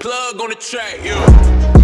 Plug on the track, yo.